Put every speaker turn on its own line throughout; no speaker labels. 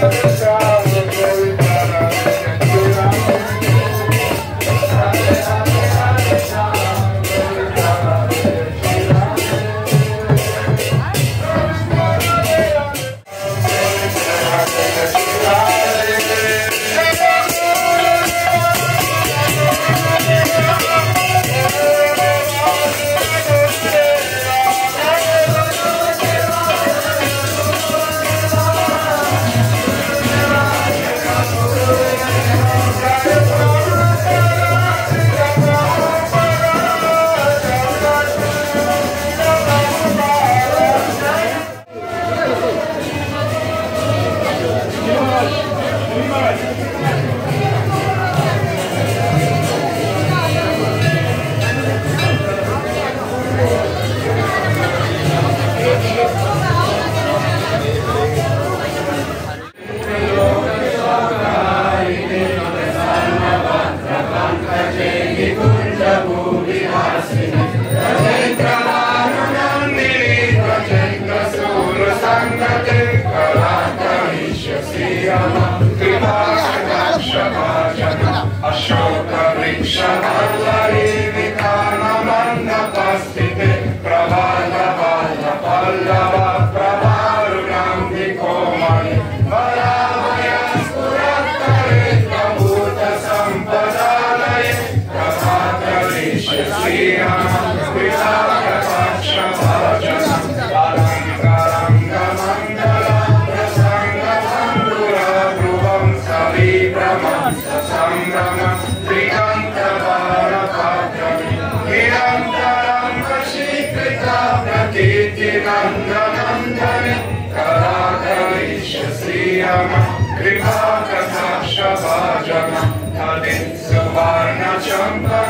Thank you. Yama. Samba.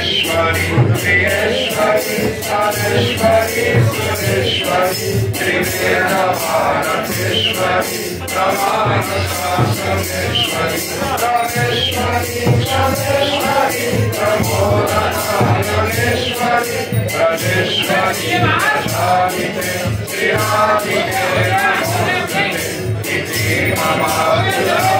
ेश्वरी त्रिश्वरी रेश्वरि रेश्वरि त्रिवेश्व तमेश्वरि रमेश्वरि रमेश्वरि